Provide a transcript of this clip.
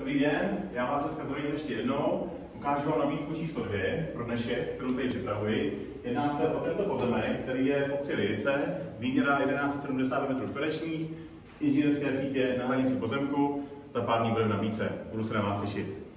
Dobrý den, já vás dneska zdravím ještě jednou. Ukážu vám nabídku číslo dvě pro dnešek, kterou tady připravuji. Jedná se o tento pozemek, který je v obci Lidice, výměra 1170 m2, inženýrské sítě na hranici pozemku. Za pár dní budeme na nabídce. Budu se na vás těšit.